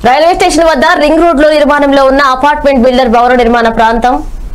Railway station వద్ద ring రోడ్లో నిర్మాణంలో ఉన్న అపార్ట్మెంట్ బిల్డర్ భవన నిర్మాణ ప్రాంతం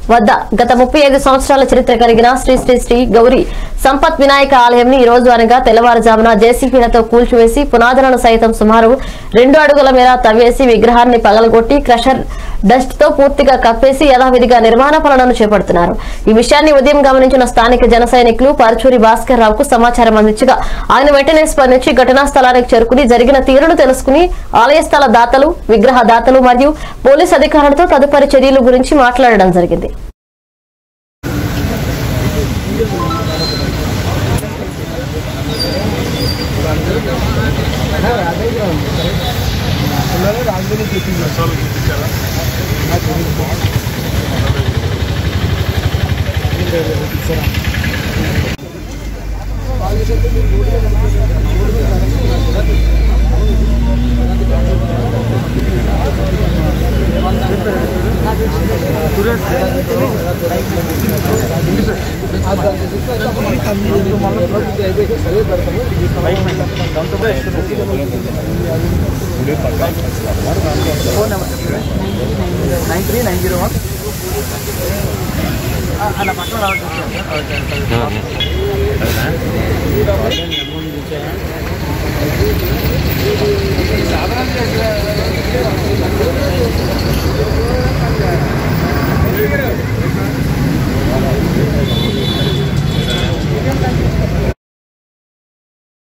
వద్ద గత ముప్పై ఐదు సంవత్సరాల చరిత్ర కలిగిన శ్రీ శ్రీ శ్రీ గౌరీ సంపత్ వినాయక ఆలయం ని ఈ రోజు అనగా తెల్లవారుజామున జేసీపీలతో కూల్చివేసి పునాదులను సైతం సుమారు రెండు అడుగుల మేర తవ్వేసి విగ్రహాన్ని పగలగొట్టి క్రషర్ డస్ట్తో పూర్తిగా కప్పేసి యథావిధిగా నిర్మాణ పనులను చేపడుతున్నారు. ఈ విషయాన్ని ఉదయం గమనించిన స్థానిక జన సైనికులు పరచూరి భాస్కర్ రావుకు సమాచారం అందించగా ఆయన వెంటనే స్పందించి ఘటనా స్థలానికి చేరుకుని జరిగిన తీరును తెలుసుకుని ఆలయ స్థల దాతలు విగ్రహ దాతలు మరియు పోలీస్ అధికారులతో తదుపరి చర్యల గురించి మాట్లాడడం జరిగింది. ওনারা রাজধানী যেতে Suresh phone number nine three nine zero one ಅಲ್ಲ ಪಕ್ಕದ ಅಮೌಂಟ್